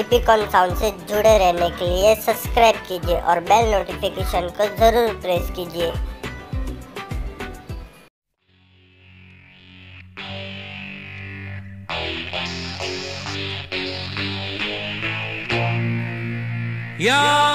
इपिकॉम sound से जुड़े रहने के लिए सब्सक्राइब कीजिए और बेल नोटिफिकेशन को ज़रूर प्रेस कीजिए Yeah.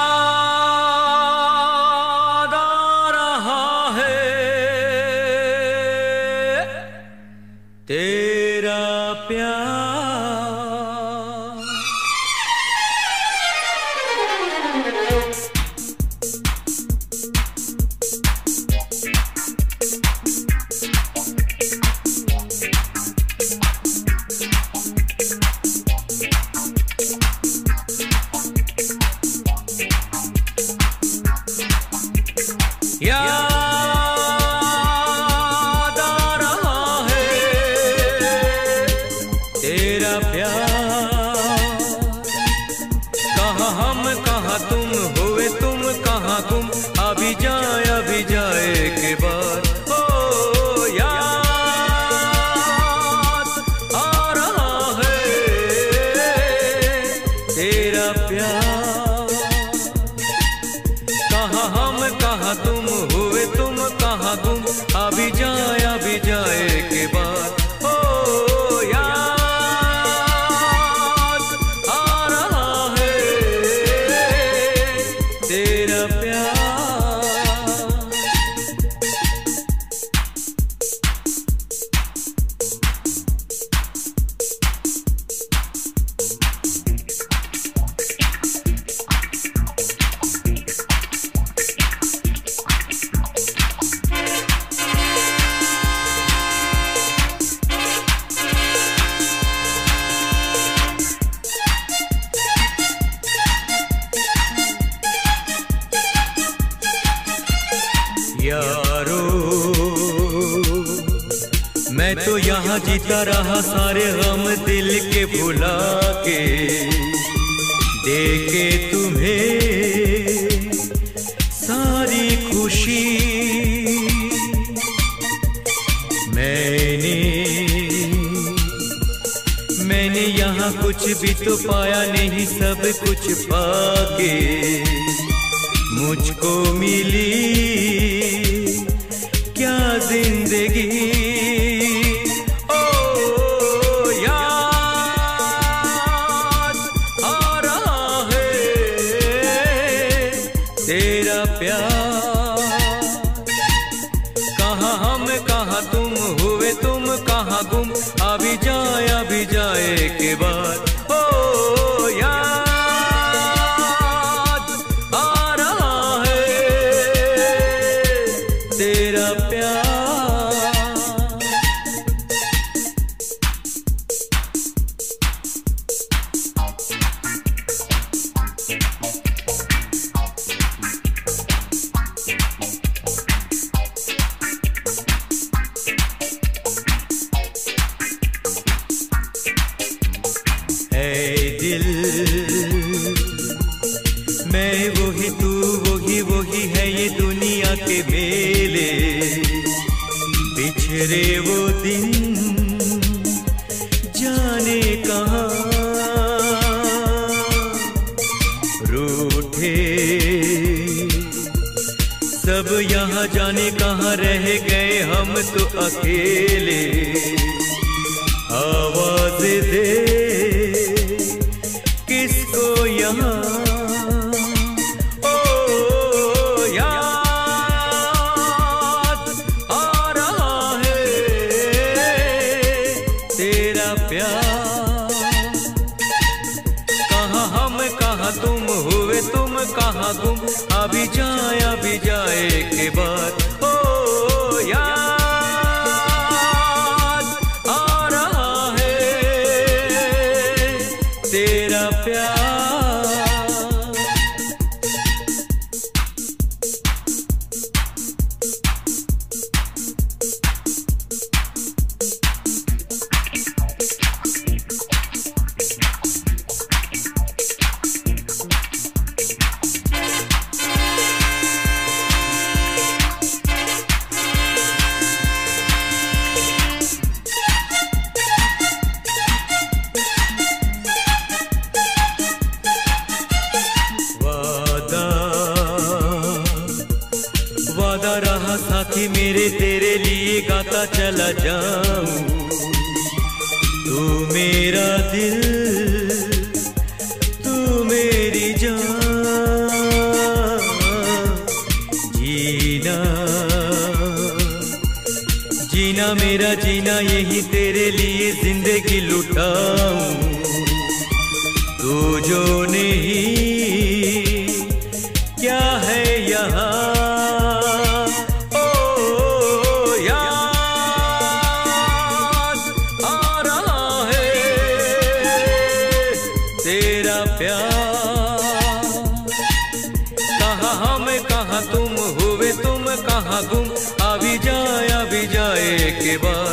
हम कहाँ तुम हुए तुम कहाँ गुम? अभी जाए अभी जाए के बाद। But.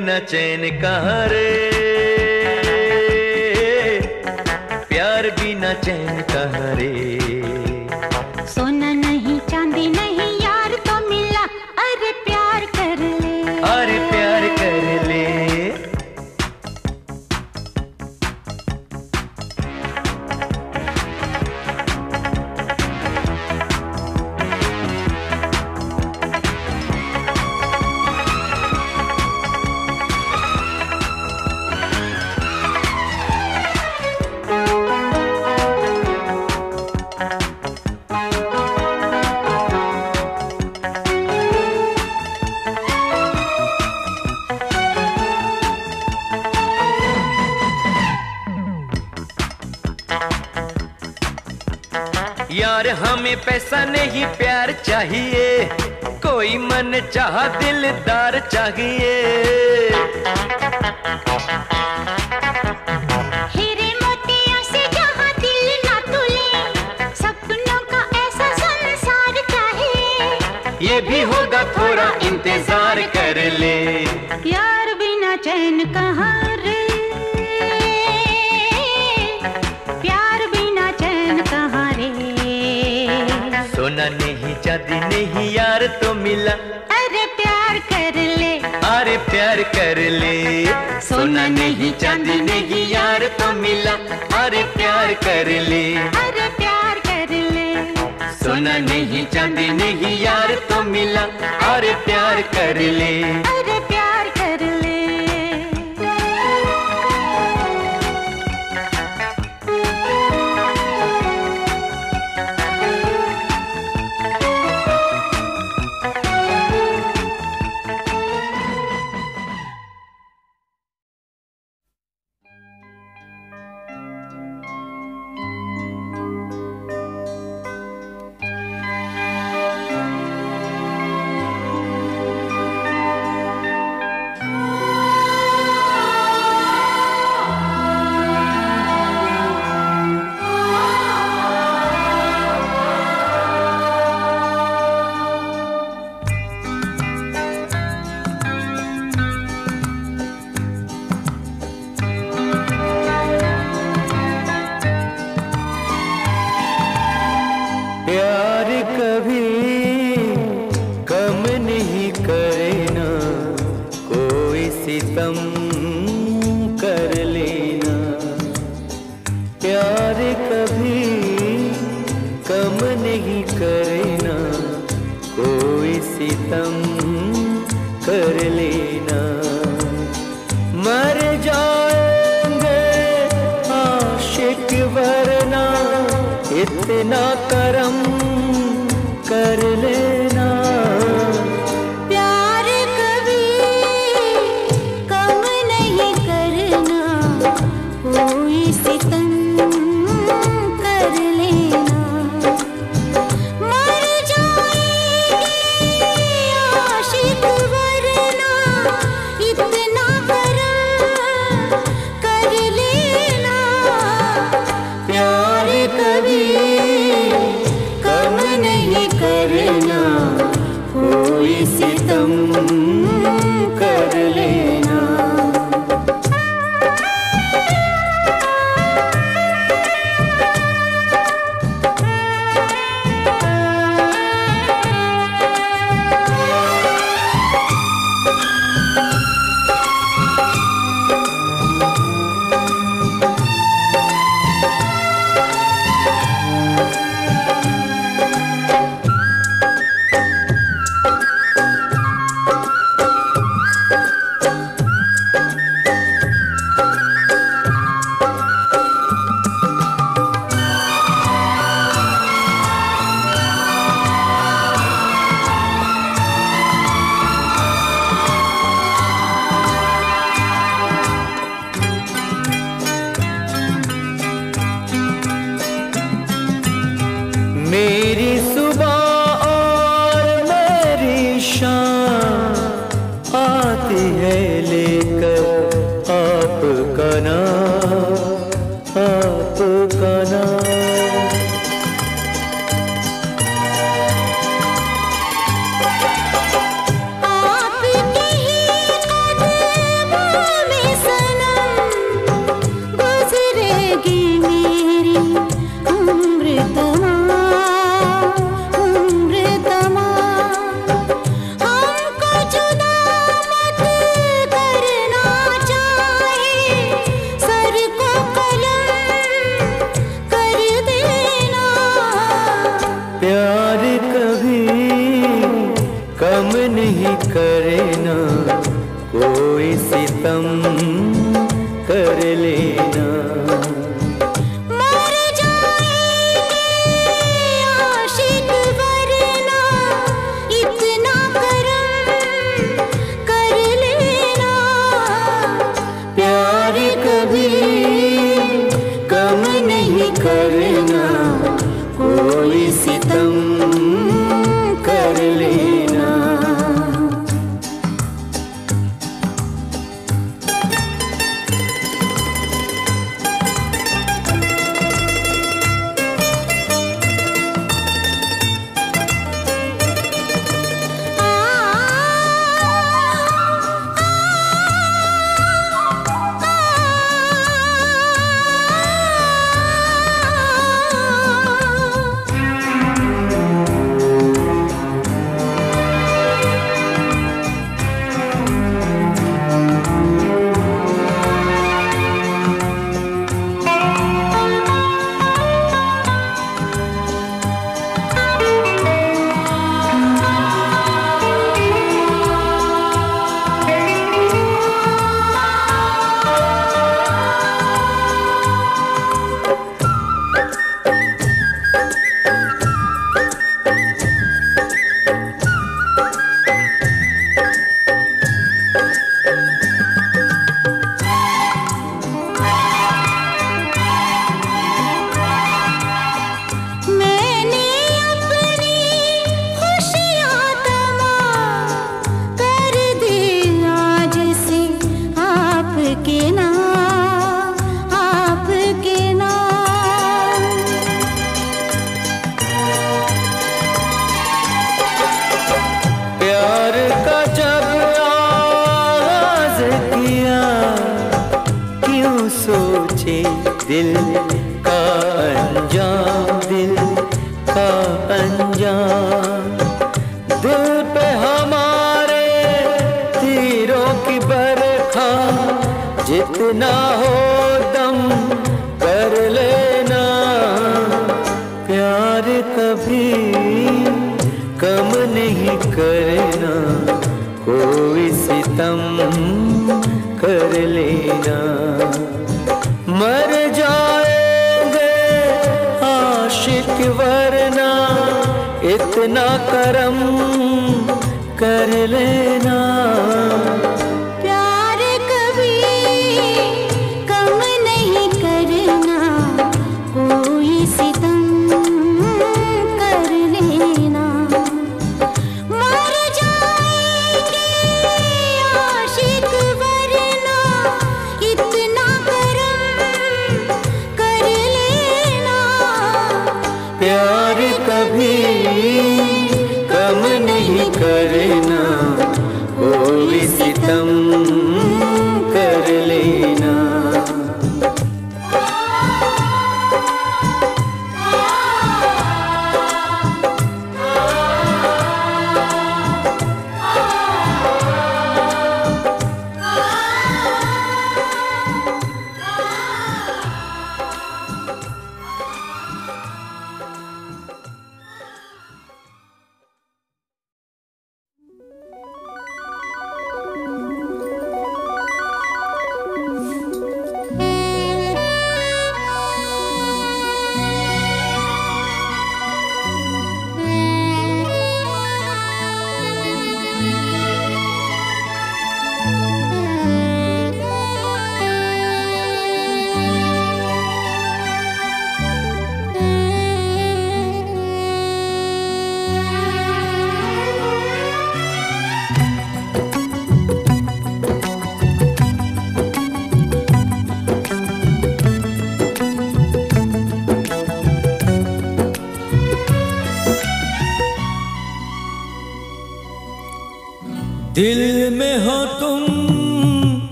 न चैन कहाँ रे प्यार बिना चैन कहाँ रे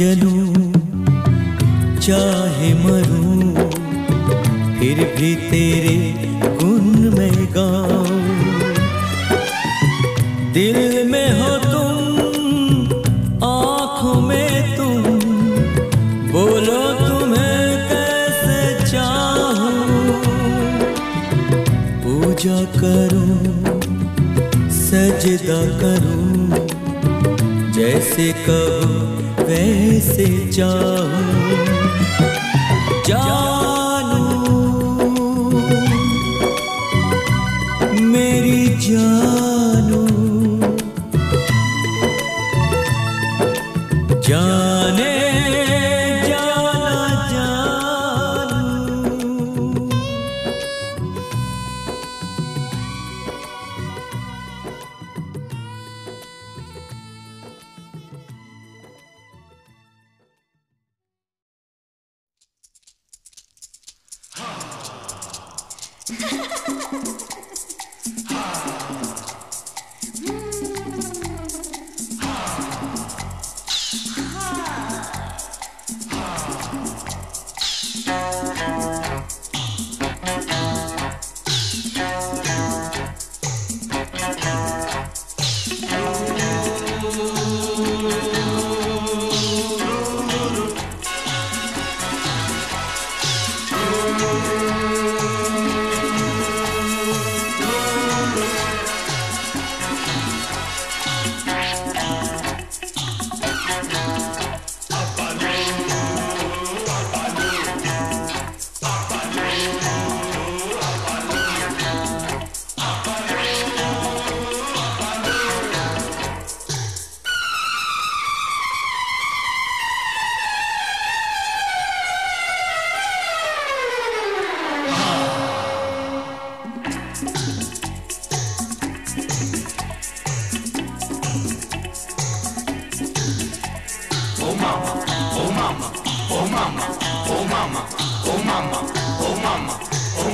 जलू, चाहे मरू, फिर भी तेरे गुन में गाऊं। दिल में हो तुम, आँखों में तुम, बोलो तुम्हें कैसे चाहूँ। पूजा करूँ, सजदा करूँ, जैसे कब वैसे जाओ जा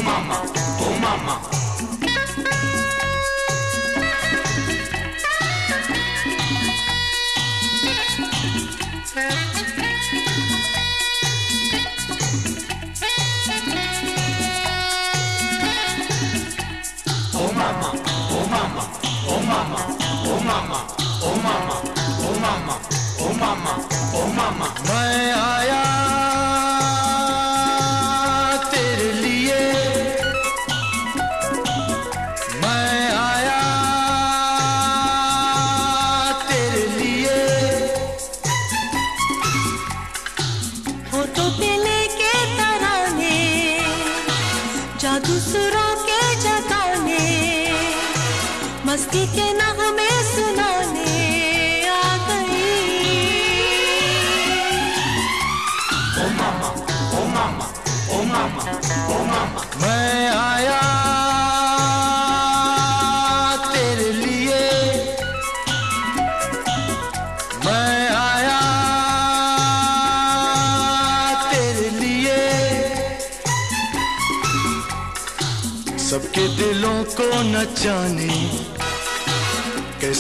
mama, oh mama. Oh mama, oh mama, oh mama, oh mama.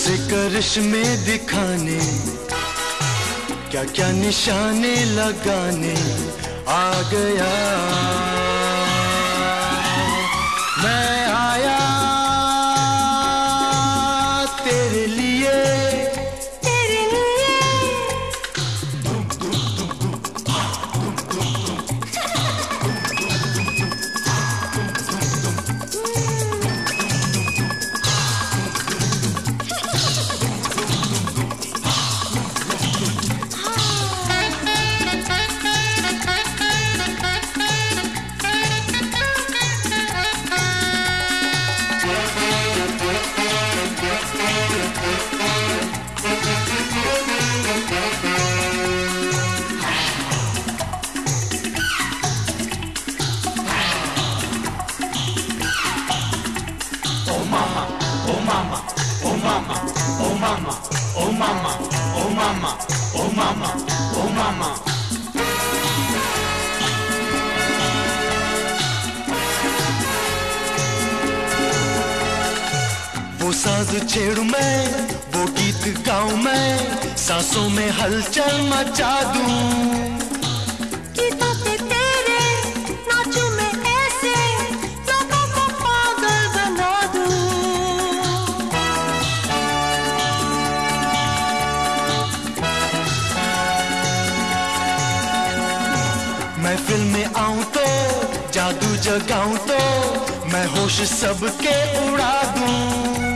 कैसे करिश्मे दिखाने क्या क्या निशाने लगाने आ गया। मैं फ़िल्म में आऊँ तो जादू जगाऊं तो मैं होश सबके उड़ा दूँ।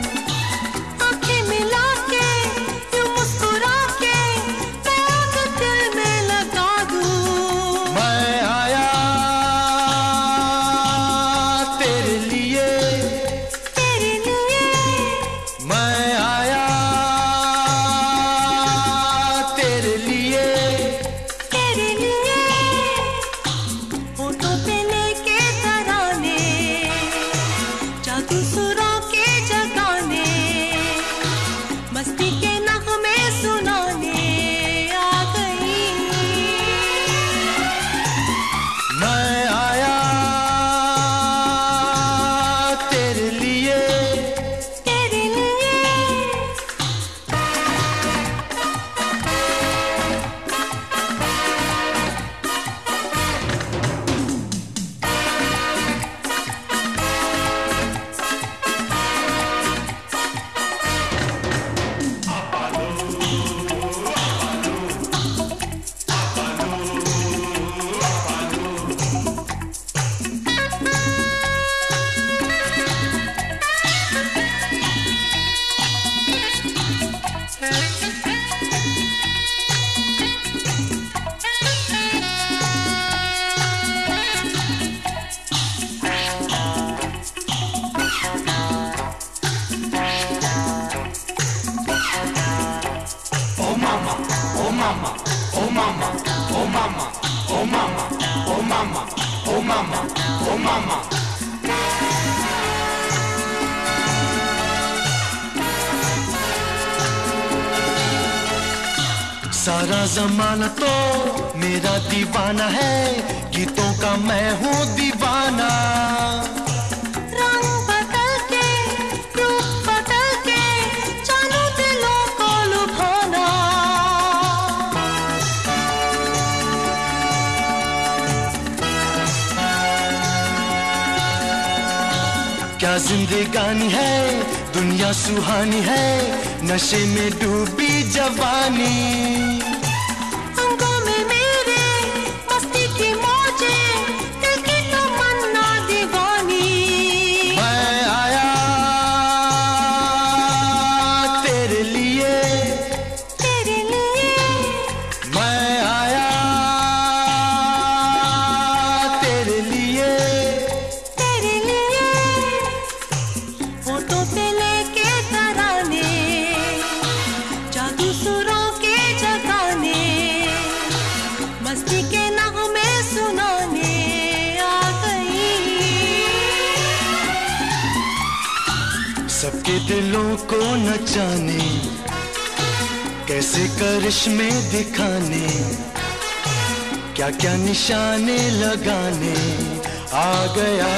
सबके दिलों को नचाने कैसे करिश्मे दिखाने क्या क्या निशाने लगाने आ गया।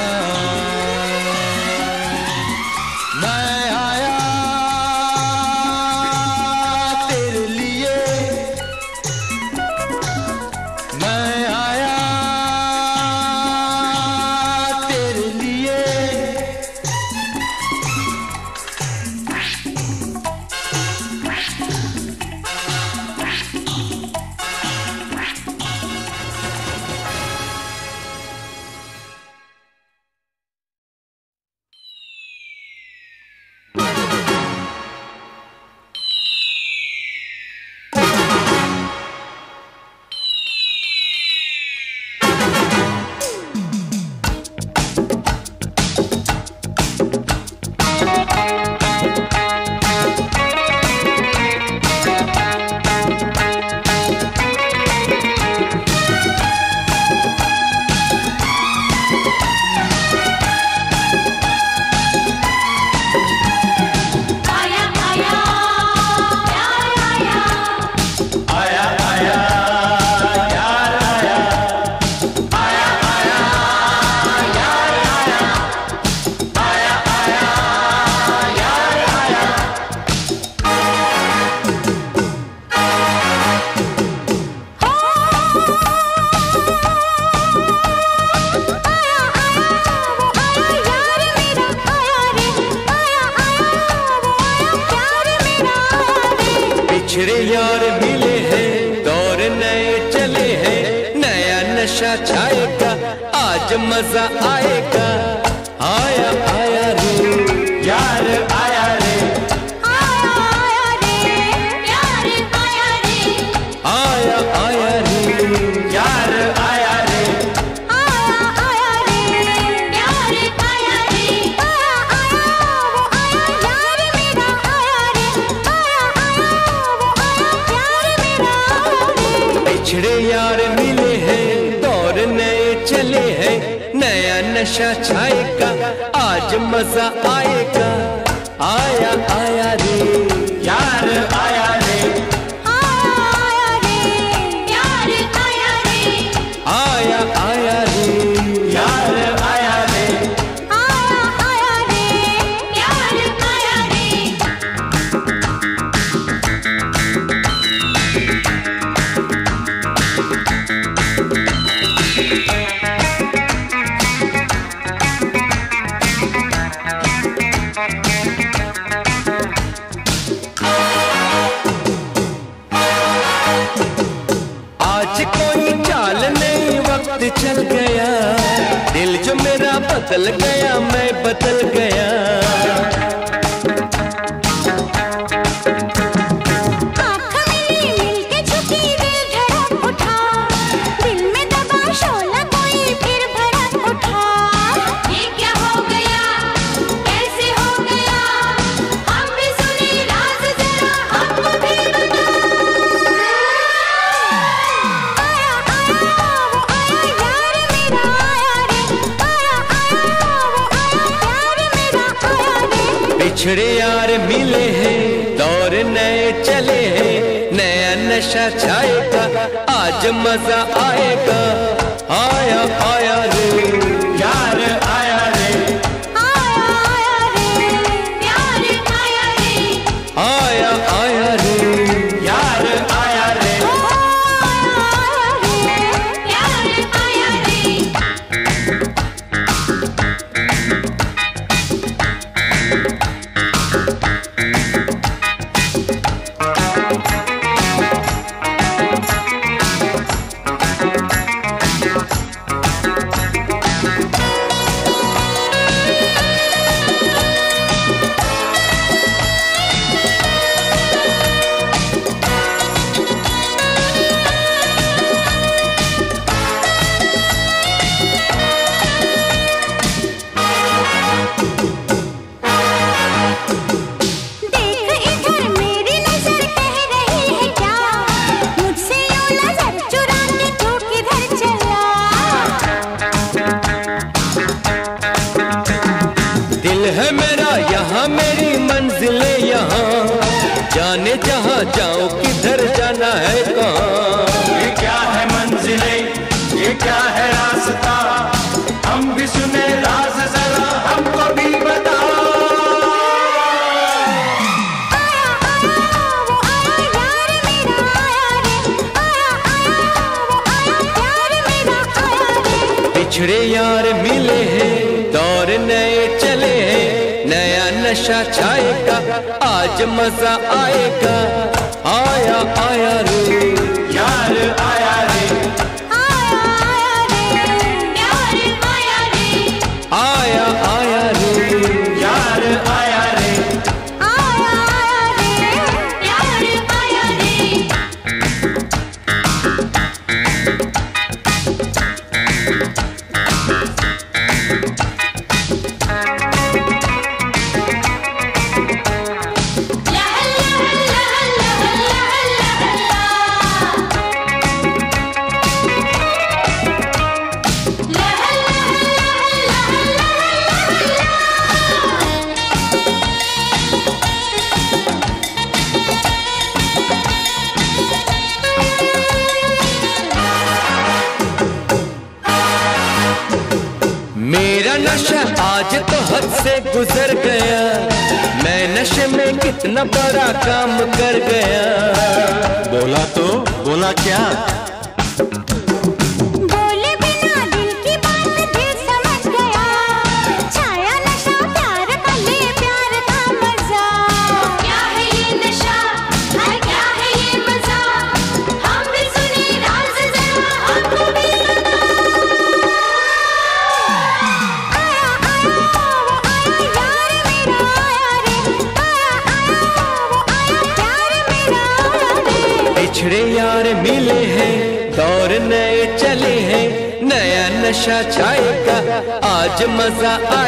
बदल गया मैं बदल काम कर गया। बोला तो बोला क्या? मज़ा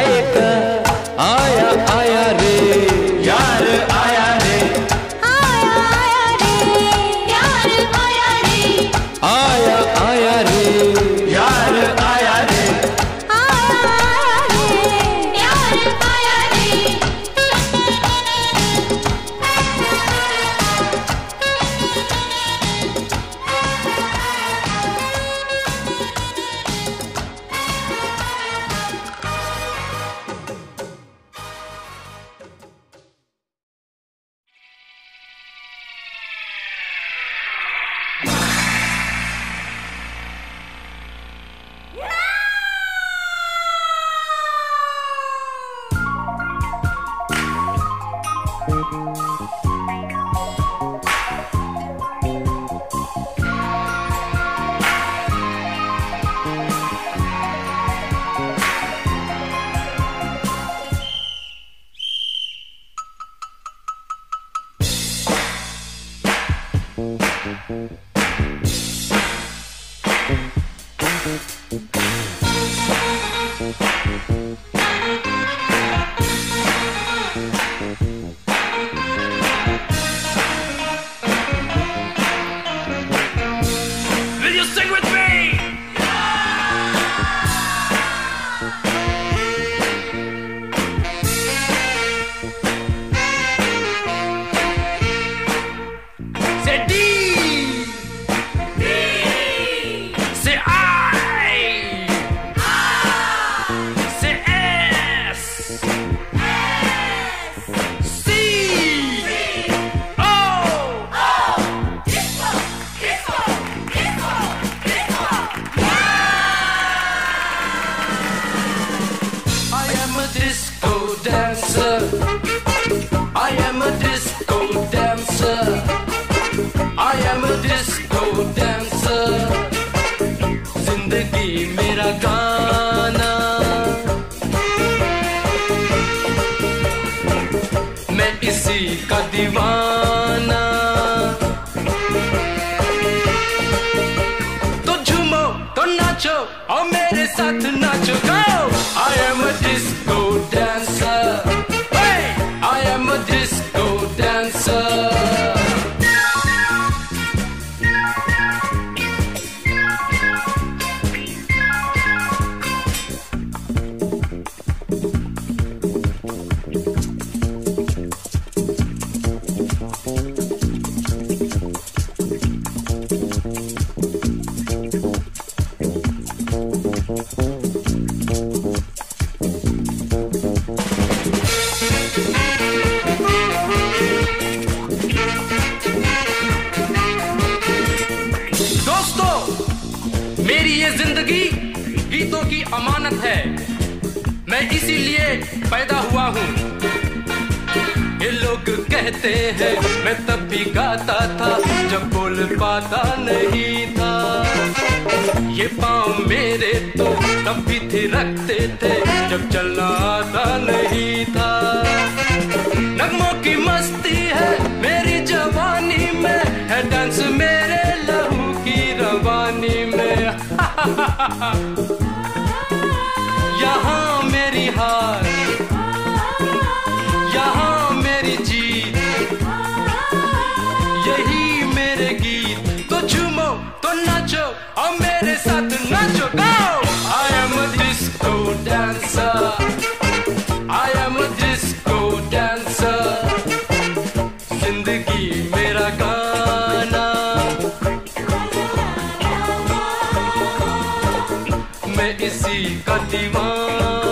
इसी का दीवान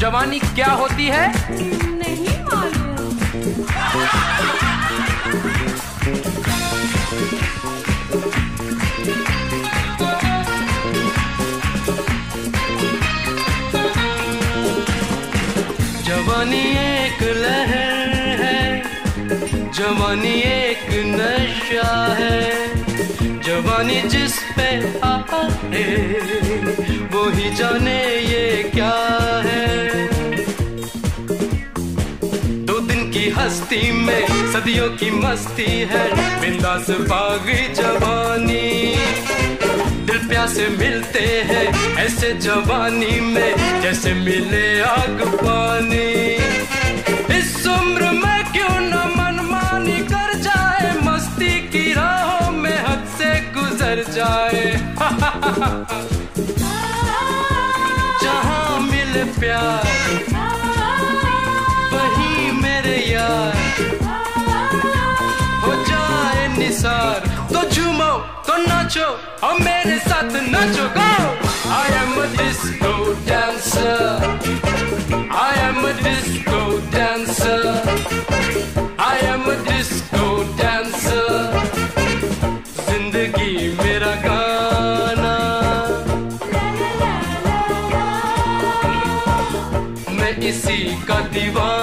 जवानी क्या होती है? नहीं जवानी एक लहर है जवानी एक नशा है। बेवानी जिस पे आए, वो ही जाने ये क्या है। दो दिन की हस्ती में सदियों की मस्ती है, बिंदास बागी जवानी। दिल प्यासे मिलते हैं ऐसे जवानी में, जैसे मिले आग पानी। जहाँ मिल प्यार, वही मेरे यार। हो जाए निसार तो झूमो तो नाचो, और मेरे साथ नाचो go I am a disco dancer I am disco see Kadiwan.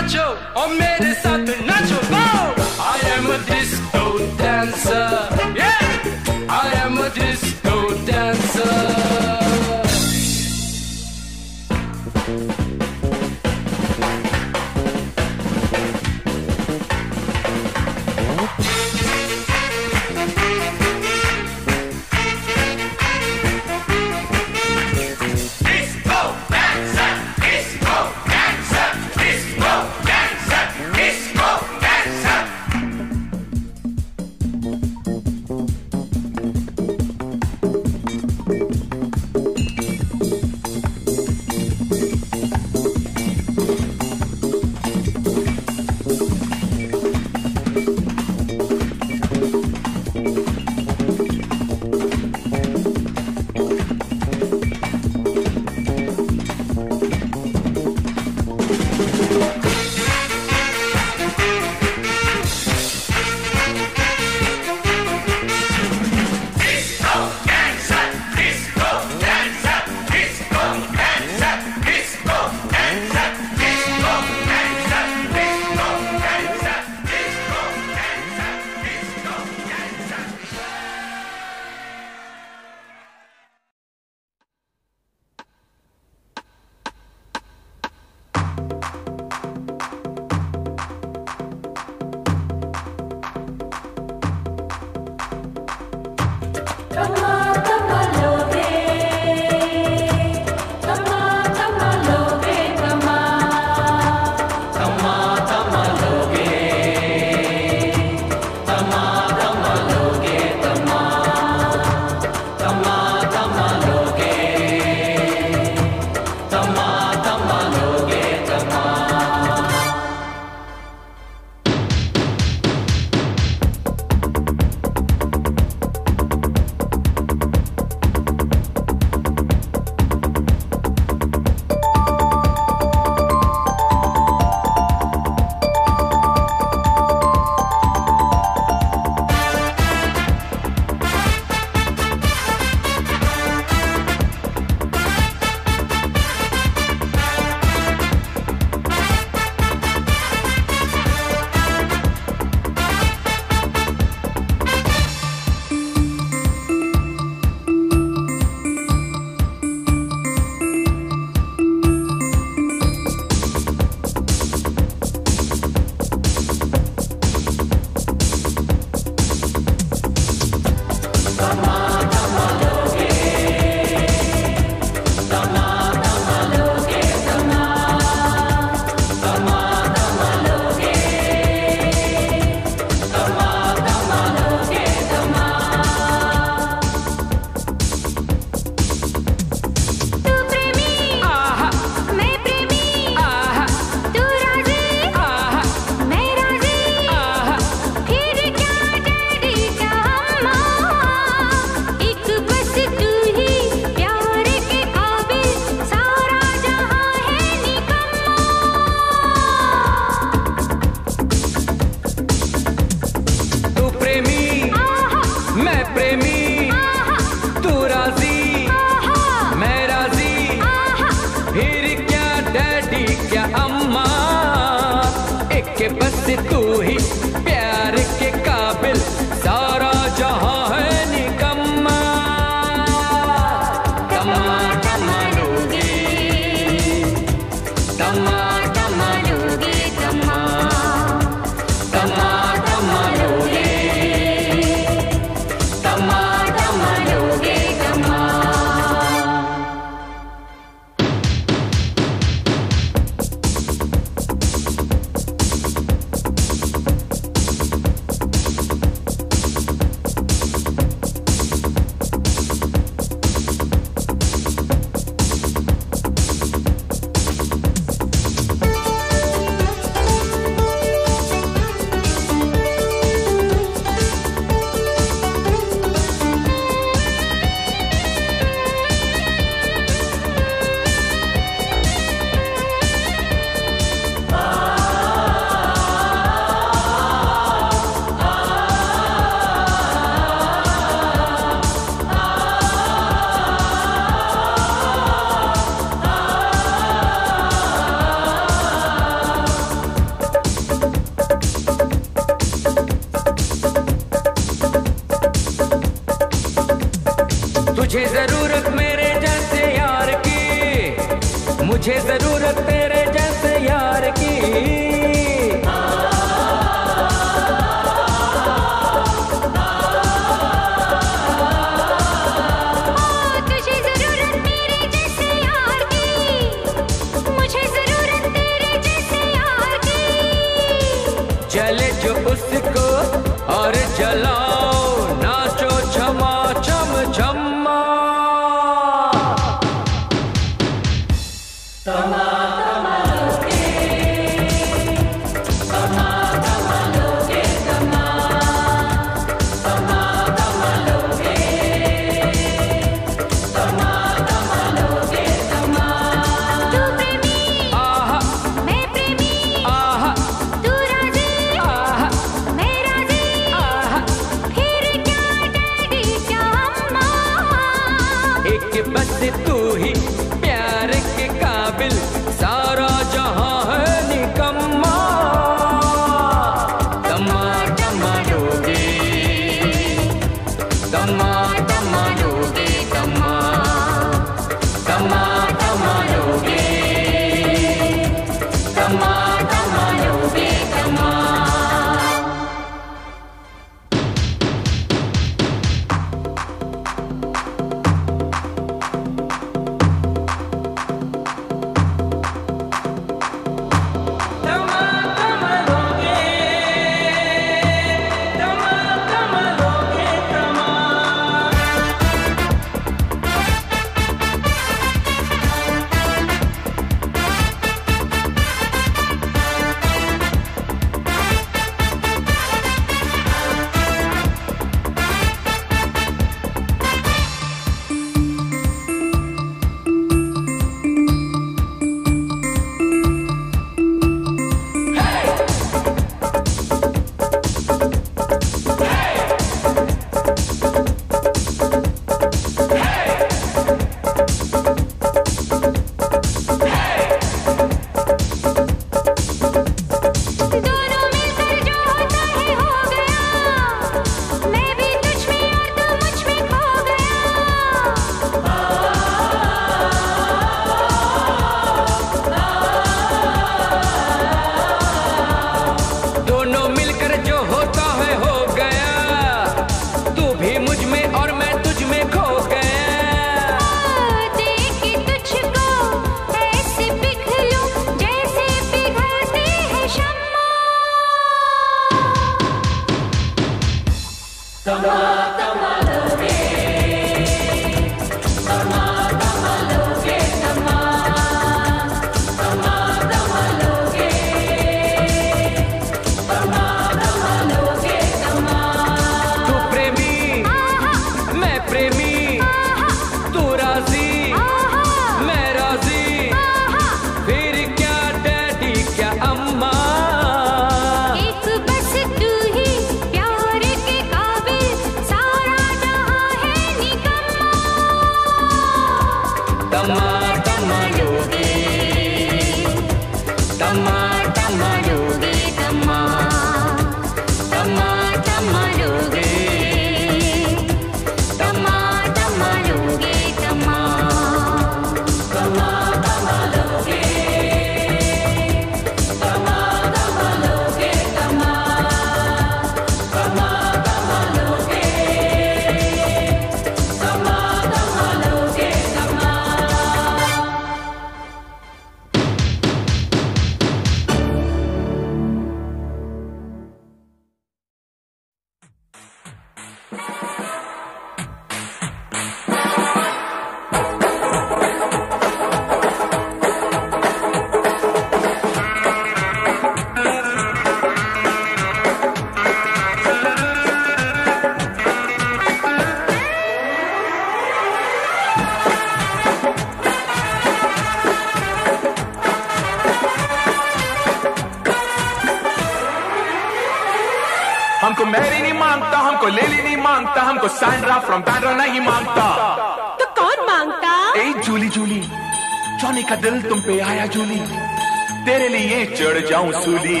जाऊँ सूली।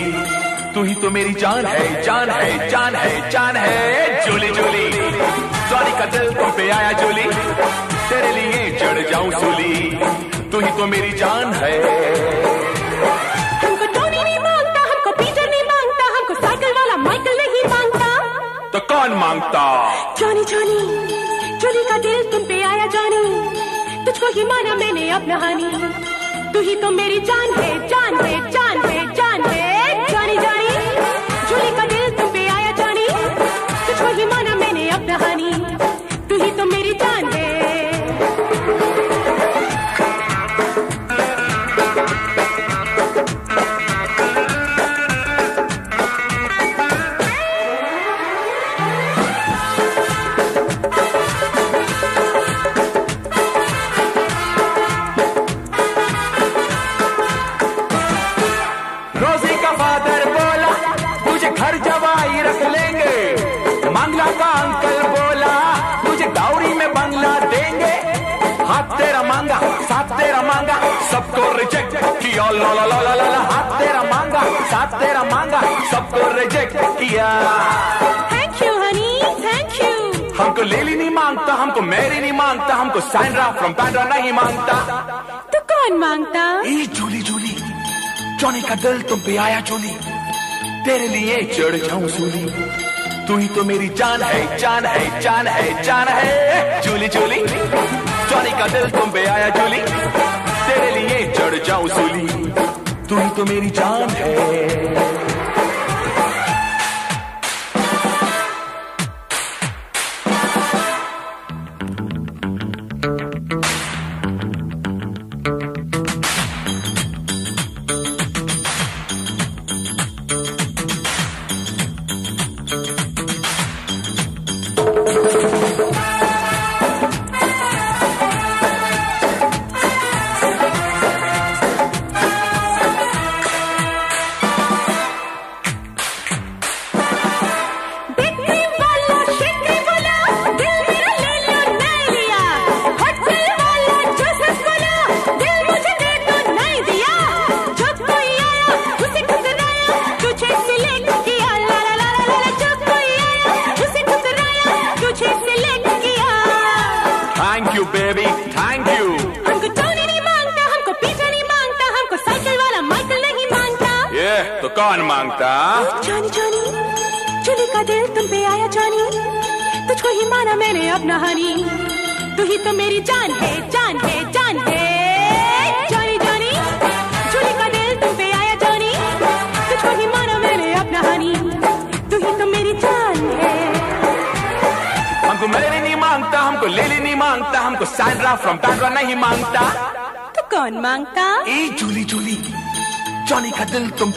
तू ही तो मेरी जान है जान है जान है जान है जूली जूली जॉनी का दिल तुम पे आया जूली तेरे लिए चढ़ जाऊँ सूली। तू ही तो मेरी जान है। हमको टोनी नहीं माँगता हमको पीटर नहीं माँगता हमको साइकिल वाला माइकल नहीं माँगता। तो कौन माँगता? जॉनी जॉनी जॉनी का दिल तुम पे आया जॉनी। तुझको ही माना मैंने अपना हानी। तू ही तो मेरी जान है जान है जान है। मैरी नहीं माँगता हमको सैंड्रा फ्रॉम बैंड्रा नहीं माँगता तो कौन माँगता? ए जूली जूली जॉनी का दिल तुम पे आया जूली तेरे लिए चढ़ जाऊँ सूली। तू ही तो मेरी जान है जान है जान है जान है। जूली जूली जॉनी का दिल तुम पे आया जूली तेरे लिए चढ़ जाऊँ सूली। तू ही तो मेरी जान है।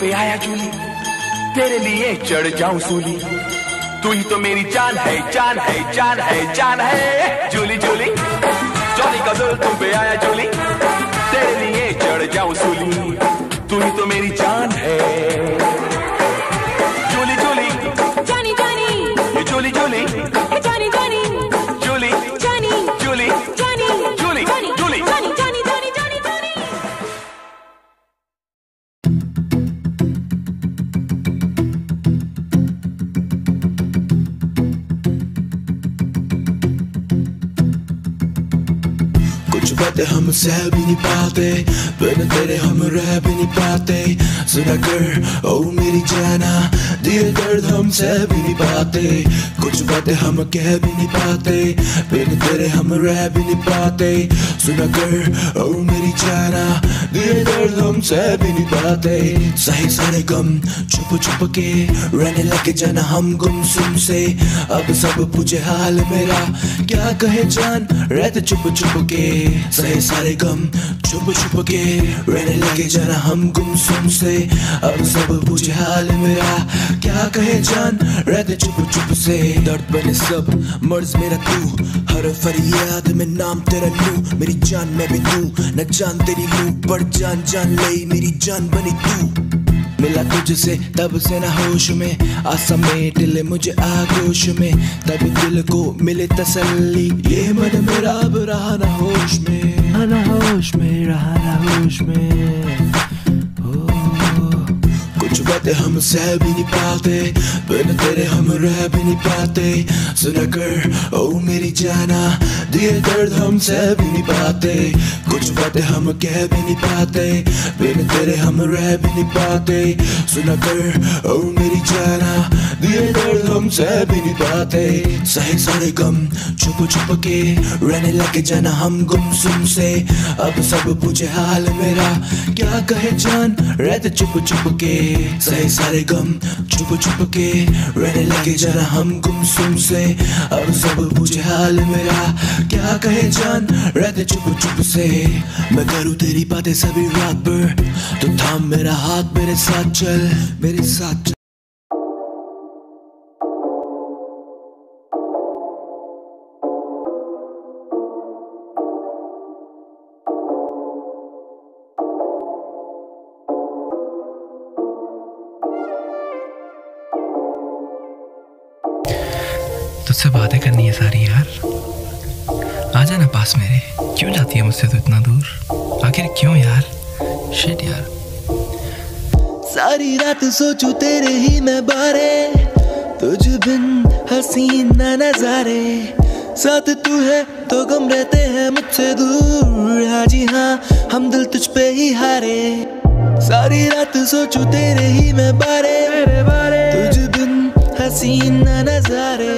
पे आया जूली तेरे लिए चढ़ जाऊँ सूली। तू ही तो मेरी जान है जान है जान है जान है। जूली जूली जॉनी का दिल तुम पे आया जूली तेरे लिए चढ़ जाऊँ सूली। तू ही तो मेरी जान है। जूली जूली जानी जानी। ये जूली जूली सह भी नहीं पाते बिन तेरे हम रह भी नहीं पाते सुना कर ओ मेरी जाना दिए दर्द हम सह भी नहीं पाते कुछ बातें हम कह भी नहीं पाते बिन तेरे हम रह भी नहीं पाते सुना कर ओ मेरी जाना दिए दर्द हम सह भी नहीं पाते सही सारे गम छुप छुप के रहने लगे जाना हम गुमसुम से। अब सब पूछे हाल मेरा, क्या कहे जान? रहते चुप चुप के, सहे सारे गम। छुप छुप के रहने लगे जाना हम गुमसुम से। अब सब पूछे हाल मेरा, क्या कहे जान? रहते चुप चुप से। दर्द बने सब, मर्ज मेरा तू। हर फरियाद में नाम तेरा लू मेरी जान मैं भी तू न जान तेरी लू पर जान जान ले। मेरी जान बनी तू। मिला तुझसे, तब से ना होश में। असमेट ले मुझे आगोश में। तब दिल को मिले तसल्ली। ये मन मेरा, अब रहा ना होश में। ना होश में, रहा ना होश में। कुछ बातें हम सह भी नहीं पाते बिन तेरे हम रह भी नहीं पाते सुना कर ओ मेरी जाना दिए दर्द हम सह भी नहीं पाते कुछ बातें हम कह भी नहीं पाते बिन तेरे हम रह भी नहीं पाते सुना कर ओ मेरी जाना दिए दर्द हम सह भी नहीं पाते सहे सारे गम छुप छुप के रहने लगे जाना हम गुमसुम से अब सब पूछे हाल मेरा क्या कहे जान रहते चुप चुप के सही सारे गम छुप छुप के रहने लगे जरा हम गुम सुम से। अब सब पूछे हाल मेरा, क्या कहे जान? रहते चुप चुप से। मैं करूँ तेरी बातें सभी रात पर तो थाम मेरा हाथ, मेरे साथ चल, मेरे साथ चल। तुझसे बातें करनी है सारी यार। आ जाना पास मेरे। क्यों जाती है मुझसे तू इतना दूर? आखिर क्यों यार? शिट यार। सारी रात सोचू तेरे ही मैं बारे। तुझ बिन हसीन न नजारे। साथ तू है तो गम रहते हैं मुझसे दूर। हाँ जी हाँ हम दिल तुझ पे ही हारे। सारी रात सोचू तेरे ही मैं बारे। तुझ बिन हसीन नजारे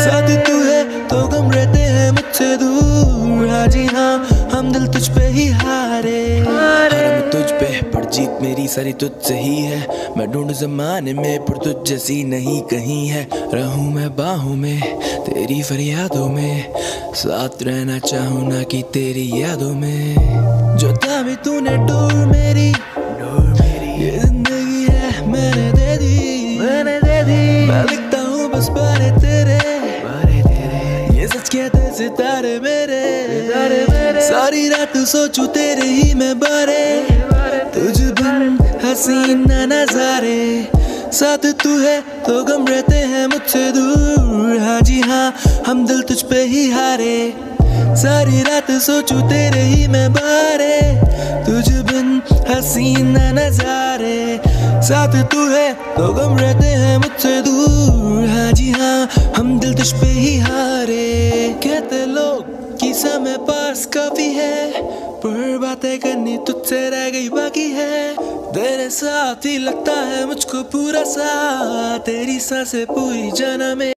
साथ तू है तो गम रहते हैं मुझसे दूर। जी हाँ हम दिल तुझ पे ही हारे। तुझ पर जीत मेरी सारी तुझसे ही है। मैं ढूंढ जमाने में, पर तुझ जैसी नहीं कहीं है। रहूँ मैं बाहों में, तेरी फरियादों में। साथ रहना चाहूँ ना कि तेरी यादों में। जो था भी तूने डोर मेरी मैं लिखता हूँ बस बारे तेरे। बारे तेरे। ये सच कहते सितारे मेरे। सितारे मेरे। सारी रात सोचू तेरे ही मैं बारे। तुझ बिन हसीन न नजारे। साथ तू है तो गम रहते हैं मुझसे दूर। हाँ जी हाँ हम दिल तुझ पे ही हारे। सारी रात सोचू तेरे ही मैं बारे। तुझ बिन हसीन न नजारे। साथ तू है तो गम रहते हैं मुझसे दूर। हाँ जी हाँ हम दिल तुझ पे ही हारे। कहते लोग कि समय पास काफ़ी है, पर बातें करनी तुझसे रह गई बाकी है। तेरे साथ ही लगता है मुझको पूरा साथ, तेरी साँसें पूरी जाना में मैं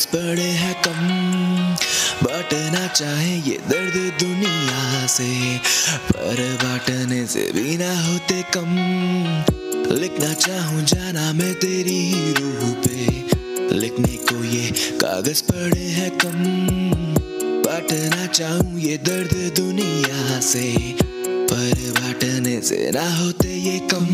ख्वाहिश पड़े हैं कम, बटना चाहे ये दर्द दुनिया से, पर बटने से भी ना होते कम। लिखना चाहूँ जाना मैं तेरी रूह पे, लिखने को ये कागज़ पड़े हैं कम। बटना चाहूँ ये दर्द दुनिया से, पर बटने से ना होते ये कम।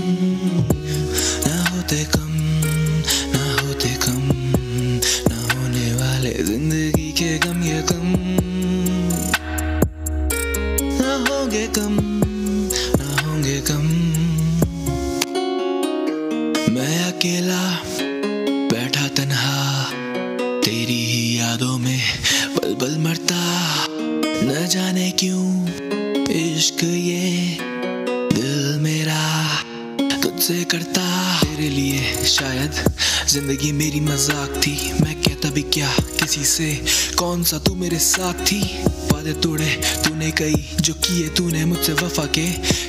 खफा के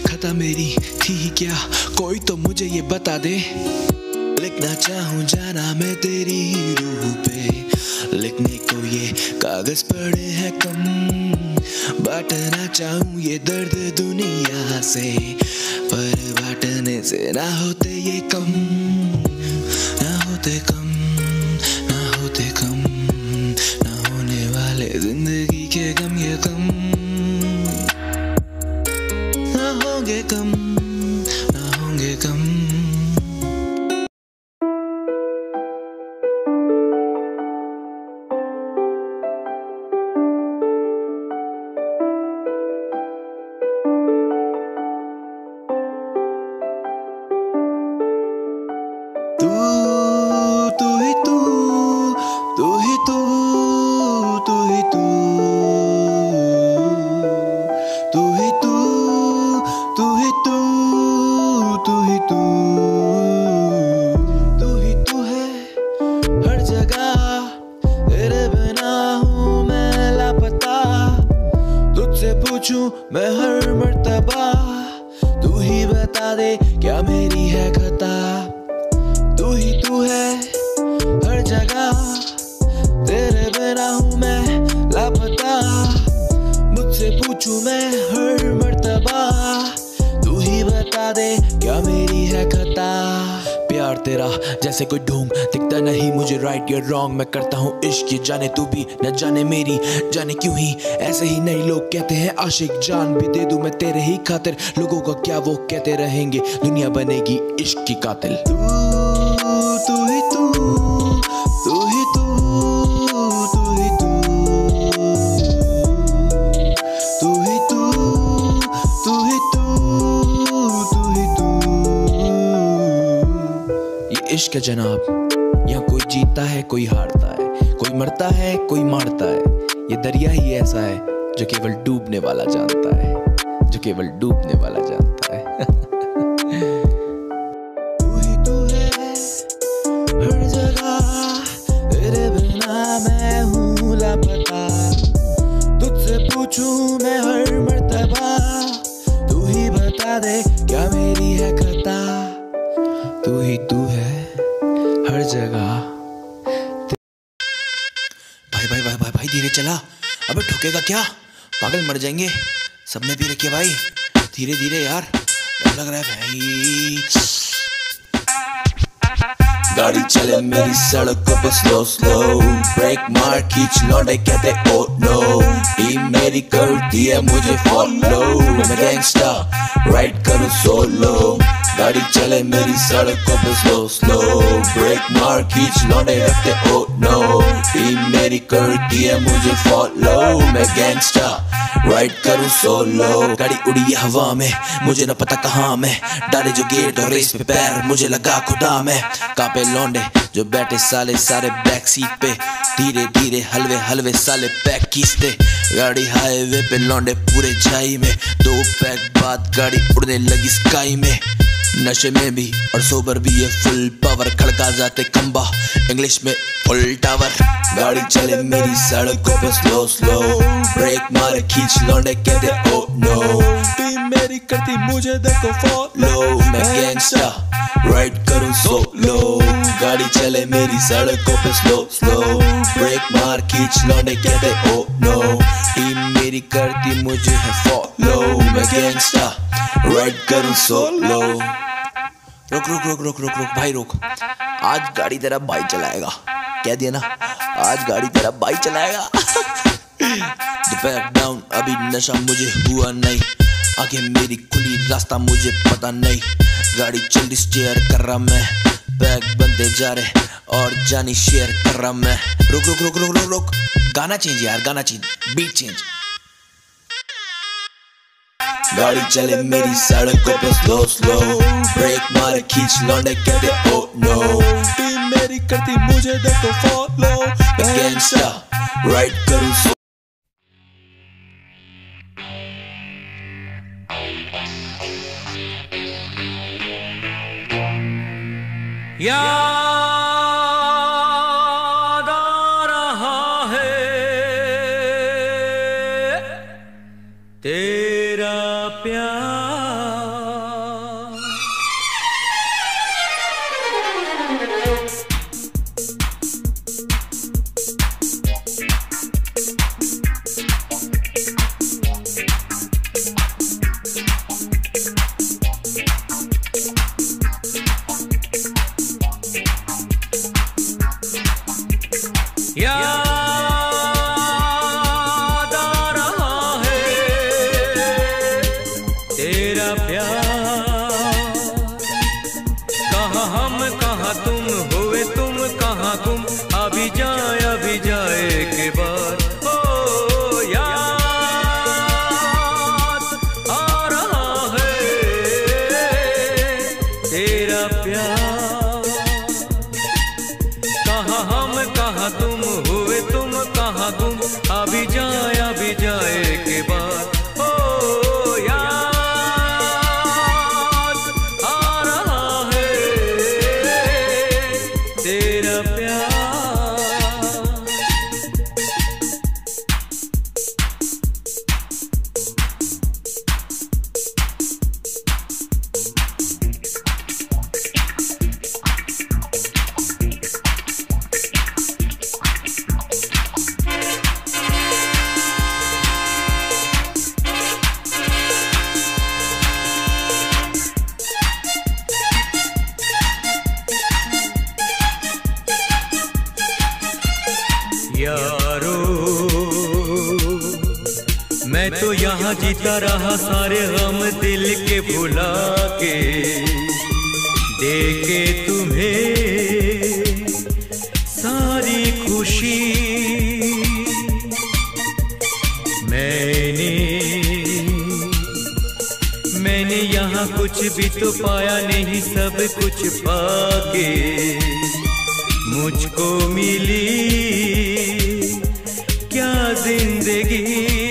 खता मेरी थी ही क्या? तेरा जैसे कोई ढूंढ दिखता नहीं मुझे राइट या रॉन्ग मैं करता हूँ इश्क जाने तू भी, न जाने मेरी। जाने क्यों ही? ऐसे ही नहीं लोग कहते हैं, आशिक, जान भी दे दू मैं तेरे ही खातिर। लोगों का क्या वो कहते रहेंगे? दुनिया बनेगी इश्क की कातिल। इश्क है जनाब। यहाँ कोई जीतता है, कोई हारता है। कोई मरता है, कोई मारता है। ये दरिया ही ऐसा है, जो केवल डूबने वाला जानता है। जो केवल डूबने वाला जानता है। क्या? पागल मर जाएँगे। सबने पी रखिए भाई। धीरे धीरे यार लग रहा है भाई। गाड़ी चले मेरी सड़कों पे स्लो स्लो ब्रेक मार, खींच लौटे कहते ओ नो टीम मेरी करती है, मुझे फॉलो मैं गैंगस्टर राइड करूँ सोलो गाड़ी चले मेरी सड़कों पे स्लो स्लो ब्रेक मार, खींच लौटे रखते ओ नो टीम मेरी करती है, मुझे फॉलो मैं गैंगस्टर राइड करूँ सोलो गाड़ी उड़ी हवा में, मुझे न पता कहाँ मैं। डाले जो गेट और रेस पे पैर, मुझे लगा खुदा में। कापे लौंडे, जो बैठे साले सारे बैक सीट पे। धीरे धीरे, हलवे हलवे साले पैक खींचते गाड़ी हाईवे पे लौंडे पूरे छाई में। दो पैक बाद गाड़ी उड़ने लगी स्काई में। नशे में भी और सोबर भी ये फुल पावर खड़का जाते खंबा। इंग्लिश में फुल टावर गाड़ी चले मेरी सड़कों पे स्लो स्लो ब्रेक मार, खींच लौंडे, कहते ओ नो टीम मेरी करती, मुझे देखो फॉलो मैं गैंगस्टर राइड करूँ सोलो गाड़ी चले मेरी सड़कों पे स्लो स्लो ब्रेक मार, खींच लौंडे, कहते ओ नो टीम मेरी करती, मुझे है फॉलो मैं गैंगस्टर राइड करूँ सोलो रुक रुक रुक रुक रुक रुक, भाई रुक। आज गाड़ी तेरा भाई चलाएगा। कह दिया ना? आज गाड़ी तेरा भाई चलाएगा। बैक डाउन अभी नशा मुझे हुआ नहीं। आगे मेरी खुली रास्ता मुझे पता नहीं। गाड़ी चल स्टेयर कर रहा मैं। बैग बनते जा रहे, और जानी शेयर कर रहा मैं। रुक रुक रुक रुक रुक रुक। गाना चेंज यार, गाना चेंज बीट चेंज गाड़ी चले मेरी सड़कों पे स्लो स्लो ब्रेक मारे खींच लौंडे कहते ओ नो टीम मेरी करती मुझे देखो फॉलो गैंगस्टर राइड करूँ सो याद मिली। क्या ज़िंदगी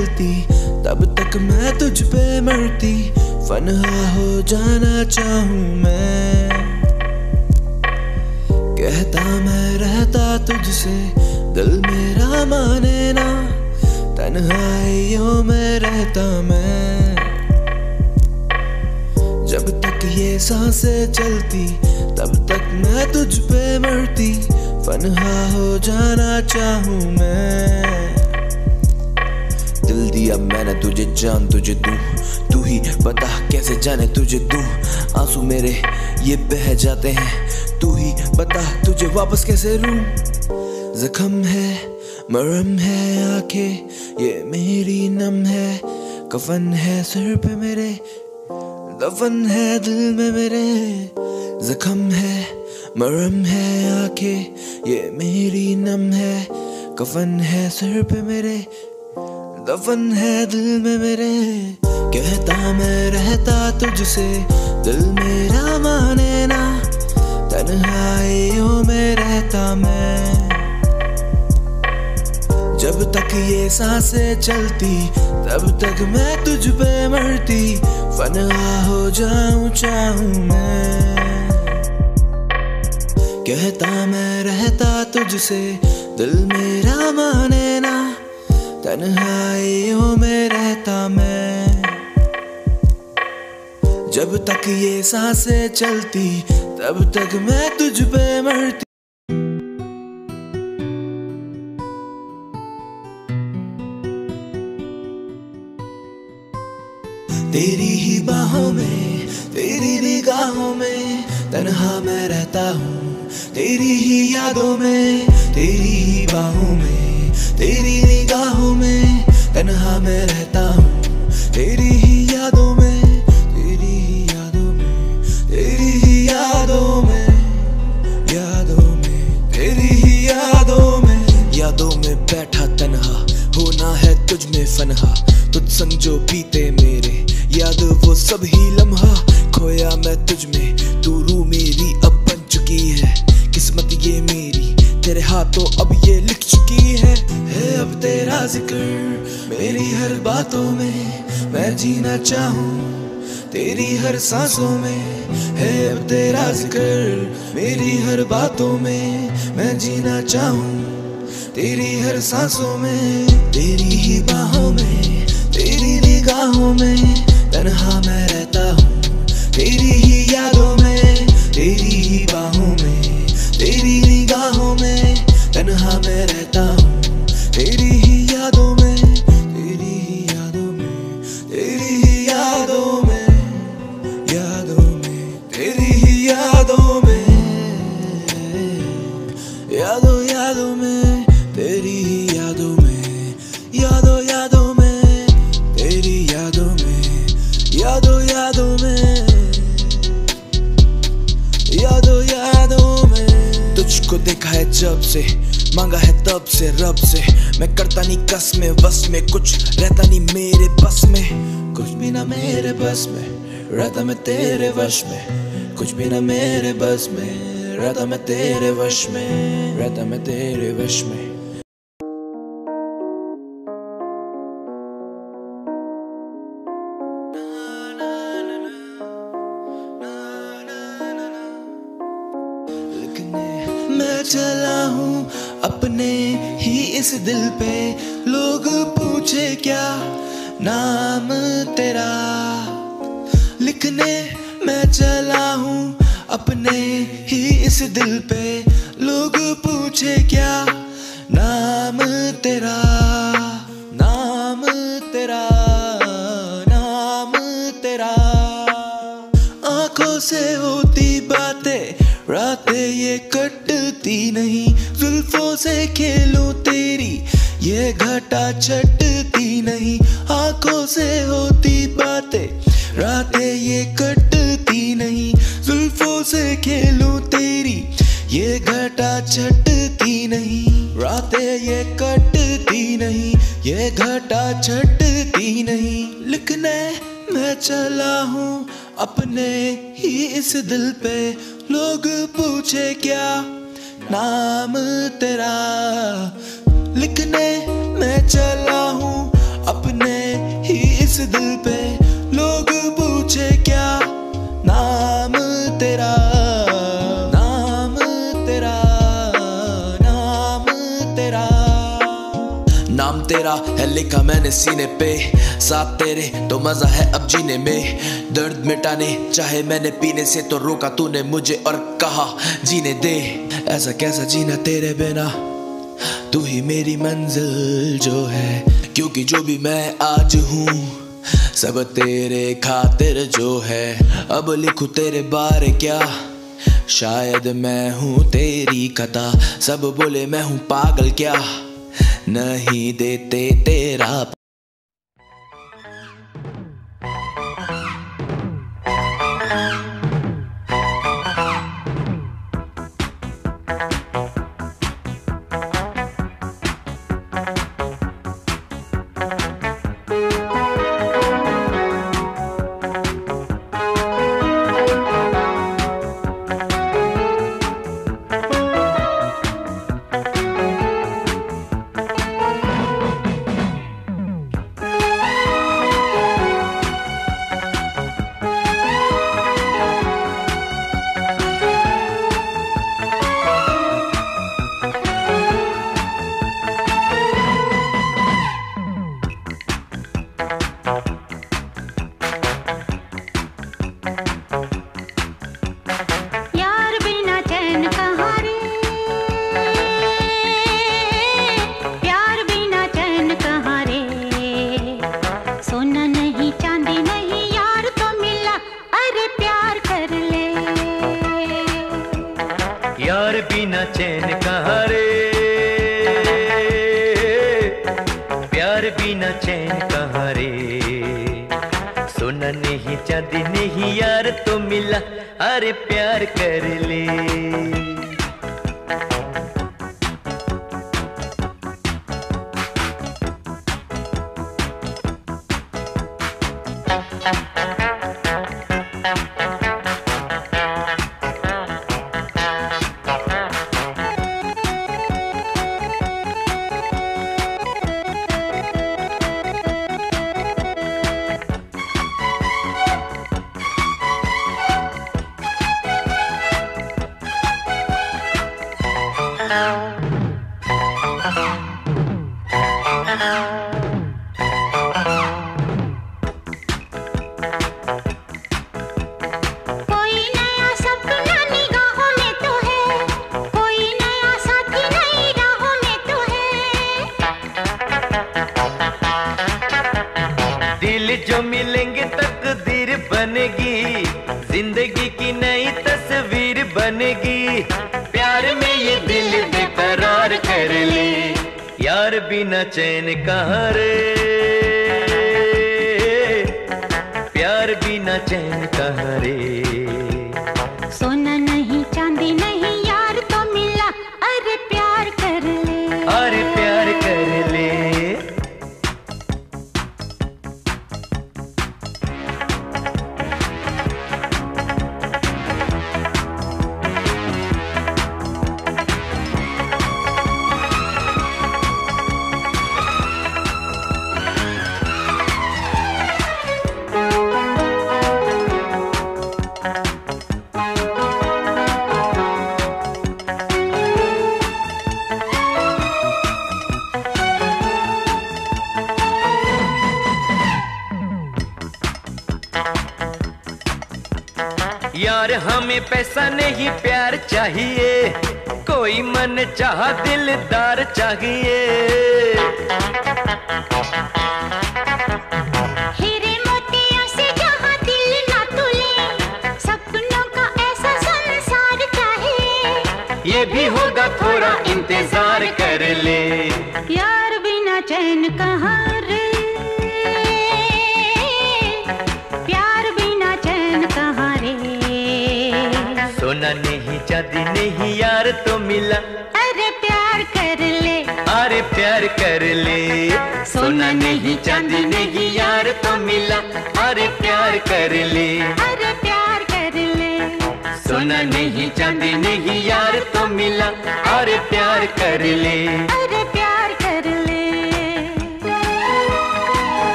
साँसें जान तुझे दूँ। तू ही बता कैसे जाने तुझे दूँ। आँसू मेरे ये बह जाते हैं। तू ही बता तुझे वापस कैसे रूं जख्म है, मरम है आँखें, ये मेरी नम है। कफन है सिर पे मेरे, दफन है दिल में मेरे। जख्म है, मरम है आँखें, ये मेरी नम है। कफन है सिर पे मेरे दफन है दिल में मेरे। कहता मैं रहता तुझसे, दिल मेरा माने ना। तन्हाइयों में रहता मैं। जब तक ये साँसें चलती, तब तक मैं तुझ पे मरती। फना हो जाऊँ, चाहूँ मैं। कहता मैं रहता तुझसे, दिल मेरा माने तन्हाइयों में रहता मैं। जब तक ये साँसें चलती, तब तक मैं तुझ पे मरती। तेरी ही बाहों में, तेरी निगाहों में तन्हा मैं रहता हूँ। तेरी ही यादों में, तेरी ही बाहों में। तेरी निगाहों में तन्हा मैं रहता हूँ। तेरी ही यादों में, तेरी ही यादों में, तेरी ही यादों में यादों में, तेरी ही यादों में। यादों में बैठा तनहा, होना है तुझ में फनहा। तुझ संग पीते मेरे, याद वो सब ही लम्हा। खोया मैं तुझ में, तू रू तेरे हाथों अब ये लिख चुकी है। है अब तेरा ज़िक्र मेरी हर बातों में, मैं जीना चाहूँ तेरी हर सांसों में। है अब तेरा ज़िक्र मेरी हर बातों में, मैं जीना चाहूँ तेरी हर सांसों में। तेरी ही बाहों में, तेरी निगाहों में तन्हा मैं रहता हूँ, तेरी से, रब से। मैं करता नहीं कस में, बस में। कुछ रहता नहीं मेरे बस में। कुछ भी ना मेरे बस में, रहता मैं तेरे वश में। कुछ भी ना मेरे बस में, रहता मैं तेरे वश में, रहता मैं तेरे वश में। नाम तेरा लिखने मैं चला हूँ अपने ही इस दिल पे। लोग पूछे क्या? नाम तेरा नाम तेरा नाम तेरा। आँखों से होती बातें, रातें ये कटती नहीं। जुल्फों से खेलूं तेरी ये घटा छटती नहीं, आँखों से होती बातें। रातें ये कटती नहीं, जुल्फों से खेलूं तेरी। ये घटा छटती नहीं, रातें ये कटती नहीं, ये घटा छटती नहीं। लिखने मैं चला हूँ अपने ही इस दिल पे। लोग पूछे क्या नाम तेरा? लिखने मैं चला हूँ अपने ही इस दिल पे। लोग पूछे क्या नाम तेरा? नाम तेरा नाम तेरा। नाम तेरा है लिखा मैंने सीने पे। साथ तेरे तो मज़ा है अब जीने में। दर्द मिटाने चाहे मैंने पीने से तो रोका तूने मुझे और कहा, जीने दे। ऐसा कैसा जीना तेरे बिना? तू ही मेरी मंजिल जो है, क्योंकि जो भी मैं आज हूँ, सब तेरे खातिर जो है। अब लिखू तेरे बारे क्या? शायद मैं हूँ तेरी कथा, सब बोले मैं हूँ पागल क्या? नहीं देते तेरा